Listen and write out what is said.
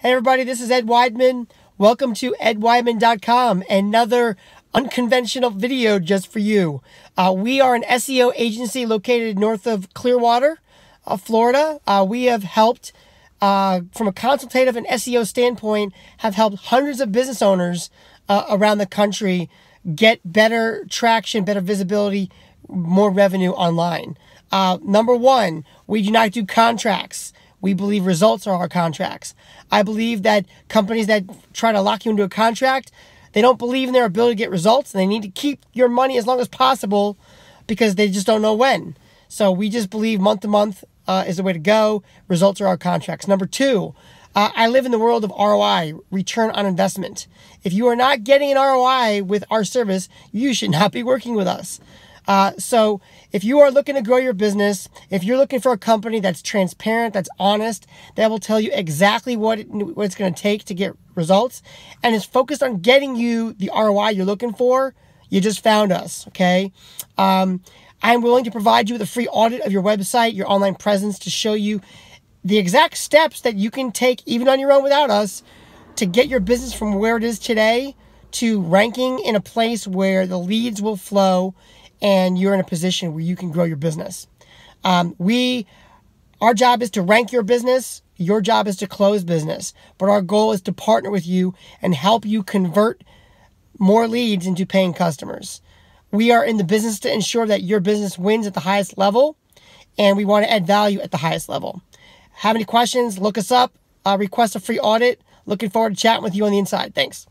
Hey, everybody, this is Ed Weidman. Welcome to edweidman.com, another unconventional video just for you. Uh, we are an SEO agency located north of Clearwater, uh, Florida. Uh, we have helped, uh, from a consultative and SEO standpoint, have helped hundreds of business owners uh, around the country get better traction, better visibility, more revenue online. Uh, number one, we do not do contracts. We believe results are our contracts. I believe that companies that try to lock you into a contract, they don't believe in their ability to get results and they need to keep your money as long as possible because they just don't know when. So we just believe month to month uh, is the way to go. Results are our contracts. Number two, uh, I live in the world of ROI, return on investment. If you are not getting an ROI with our service, you should not be working with us. Uh, so if you are looking to grow your business, if you're looking for a company that's transparent, that's honest, that will tell you exactly what, it, what it's going to take to get results, and is focused on getting you the ROI you're looking for, you just found us. Okay. Um, I'm willing to provide you with a free audit of your website, your online presence to show you the exact steps that you can take even on your own without us to get your business from where it is today to ranking in a place where the leads will flow and you're in a position where you can grow your business. Um, we, our job is to rank your business. Your job is to close business, but our goal is to partner with you and help you convert more leads into paying customers. We are in the business to ensure that your business wins at the highest level, and we want to add value at the highest level. Have any questions? Look us up. Uh, request a free audit. Looking forward to chatting with you on the inside. Thanks.